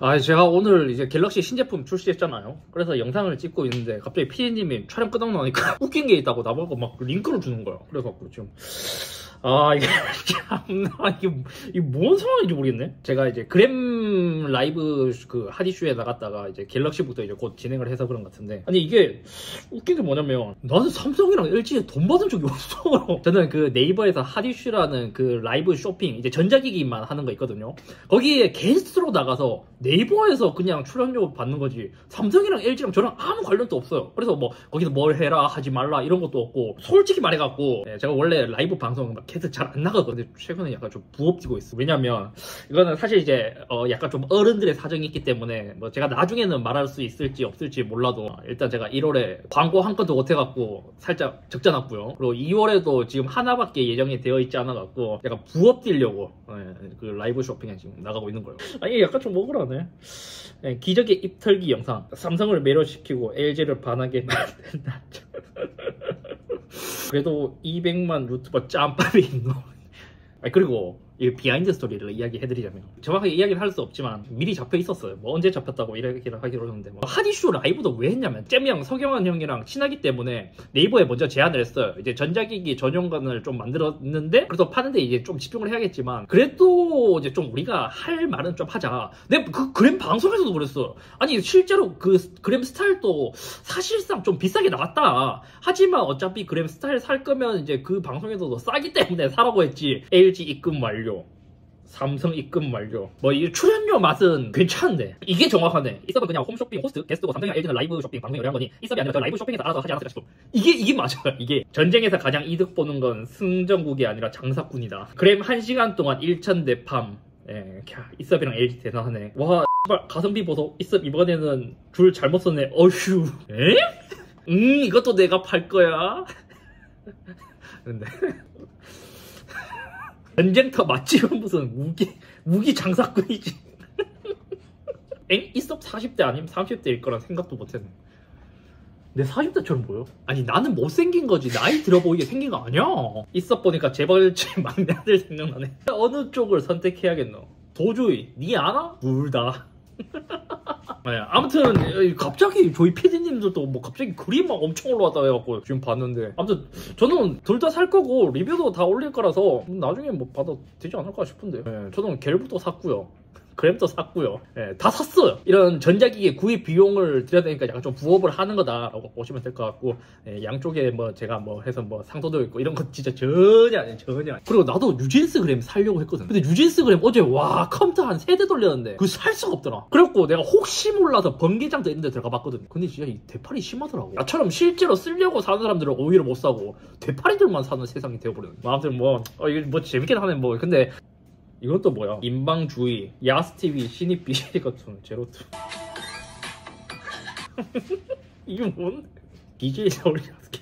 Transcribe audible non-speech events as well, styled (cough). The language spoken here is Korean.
아, 제가 오늘 이제 갤럭시 신제품 출시했잖아요. 그래서 영상을 찍고 있는데 갑자기 피디님이 촬영 끝나니까 (laughs) 웃긴 게 있다고 나보고 막 링크를 주는 거예요. 그래갖고 지금 아 이게 (laughs) 참나 이게 이게 뭔 상황인지 모르겠네. 제가 이제 그램 라이브 그 하디슈에 나갔다가 이제 갤럭시부터 이제 곧 진행을 해서 그런 것 같은데 아니 이게 웃긴 게 뭐냐면 나는 삼성이랑 LG에 돈 받은 적이 없어. (laughs) 저는 그 네이버에서 하디슈라는 그 라이브 쇼핑 이제 전자기기만 하는 거 있거든요. 거기에 게스트로 나가서 네이버에서 그냥 출연료 받는 거지 삼성이랑 LG랑 저랑 아무 관련도 없어요. 그래서 뭐 거기서 뭘 해라 하지 말라 이런 것도 없고 솔직히 말해갖고 예, 제가 원래 라이브 방송 막 계속 잘 안 나가거든요. 최근에 약간 좀 부업지고 있어. 왜냐면 이거는 사실 이제 어 약간 좀 어른들의 사정이 있기 때문에 뭐 제가 나중에는 말할 수 있을지 없을지 몰라도 일단 제가 1월에 광고 한 건도 못 해갖고 살짝 적자 났고요. 그리고 2월에도 지금 하나밖에 예정이 되어 있지 않아갖고 약간 부업 뛰려고 예, 그 라이브 쇼핑에 지금 나가고 있는 거예요. 아니 약간 좀 억울하네. 예, 기적의 입털기 영상 삼성을 매료시키고 LG를 반하게 (laughs) 만든다. 그래도 200만 유튜버 짬밥이 있노. 아 그리고 이 비하인드 스토리를 이야기해드리자면 정확하게 이야기를 할 수 없지만 미리 잡혀 있었어요. 뭐 언제 잡혔다고 이야기를 하기로 했는데 뭐 하디슈 라이브도 왜 했냐면 잼형 서경환 형이랑 친하기 때문에 네이버에 먼저 제안을 했어요. 이제 전자기기 전용관을 좀 만들었는데 그래도 파는데 이제 좀 집중을 해야겠지만 그래도 이제 좀 우리가 할 말은 좀 하자. 내가 그 그램 방송에서도 그랬어. 아니 실제로 그 그램 스타일도 사실상 좀 비싸게 나왔다. 하지만 어차피 그램 스타일 살 거면 이제 그 방송에서도 싸기 때문에 사라고 했지. LG 입금 완료. 삼성 입금 완료. 뭐 이 출연료 맛은 괜찮은데 이게 정확하네. 잇섭은 그냥 홈쇼핑 호스트 게스트고 삼성이랑 LG는 라이브 쇼핑 방송을 한 거니 잇섭이 아니라 저 라이브 쇼핑에서 알아서 하지 않았을까 싶어. 이게 이게 맞아요. 이게 전쟁에서 가장 이득 보는 건 승전국이 아니라 장사꾼이다. 그램 1시간 동안 1,000대 팜. 예, 캬, 이섭이랑 LG 대단하네. 와, X발, 가성비 보소. 이섭 이번에는 줄 잘못 썼네. 어휴. 에? 음, 이것도 내가 팔 거야. (laughs) 근데 전쟁터 맛집은 (laughs) 무슨 무기 무기 장사꾼이지. (laughs) 엥? 이섭 40대 아니면 30대일 거란 생각도 못했네. 내 40대처럼 보여? 아니 나는 못생긴 거지 나이 들어 보이게 생긴 거 아니야 있어 보니까 재벌집 (laughs) 막내 아들 생각나네 어느 쪽을 선택해야겠노 도저히 니 아나? 둘다 네, 아무튼 갑자기 저희 PD님들도 뭐 갑자기 그림 막 엄청 올라왔다 해갖고 지금 봤는데. 아무튼 저는 둘 다 살 거고 리뷰도 다 올릴 거라서 나중에 뭐 받아도 되지 않을까 싶은데. 네, 저는 갤부터 샀고요 그램도 샀고요. 예, 다 샀어요. 이런 전자기기 구입 비용을 들여야 되니까 약간 좀 부업을 하는 거다라고 보시면 될 것 같고 예, 양쪽에 뭐 제가 뭐 해서 뭐 상도덕 없고 이런 거 진짜 전혀 아니에요. 전혀. 아니에요. 그리고 나도 뉴진스 그램 살려고 했거든. 근데 뉴진스 그램 어제 와 컴퓨터 한 세 대 돌렸는데 그 살 수가 없더라. 그래갖고 내가 혹시 몰라서 번개장터 이런데 들어가 봤거든. 근데 진짜 이 되팔이 심하더라고. 나처럼 실제로 쓰려고 사는 사람들은 오히려 못 사고 되팔이들만 사는 세상이 되어버리는. 뭐 아무튼 뭐 어, 이거 뭐 재밌긴 하네 뭐 근데 또 뭐야? 인방주의, 야스TV, 신입 BJ 같은 제로투. 이게 뭔데? BJ 서울 야스케